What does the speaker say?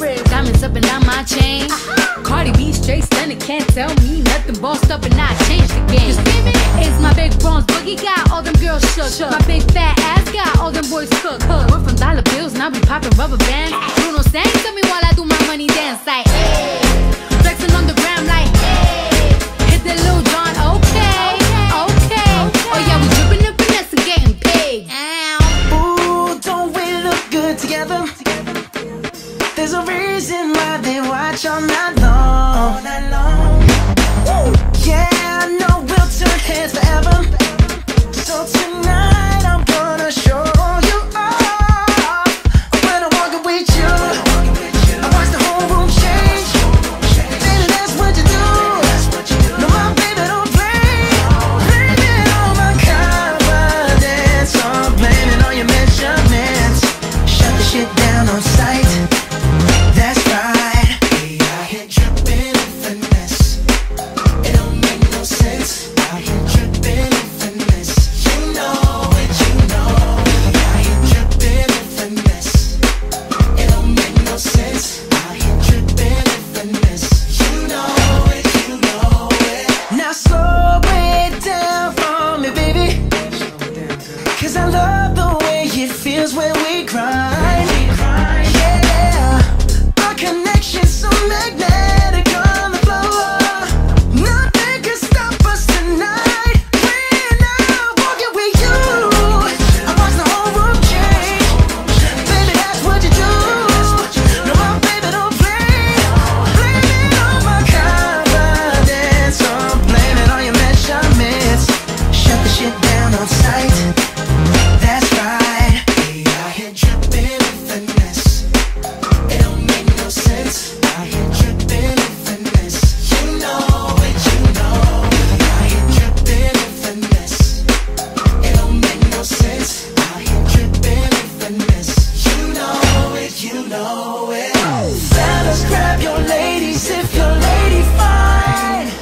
wrist. Diamonds up and down my chain. Cardi B straight stunning, can't tell me nothing. Bossed up and I changed the game. You see me? It's my big bronze boogie got all them girls shook. My big fat ass got all them boys cooked. We're from dollar bills and I be popping rubber bands. Bruno sang to me while I do my money dance like. Flexing on the gram like. Hit the little John, okay, okay. Oh yeah, we dripping and finessing, getting paid. Ooh, don't we look good together? There's a reason why they watch all night long. All night long. Woo! so magnetic. you know it. Fellas, grab your ladies if your lady fine.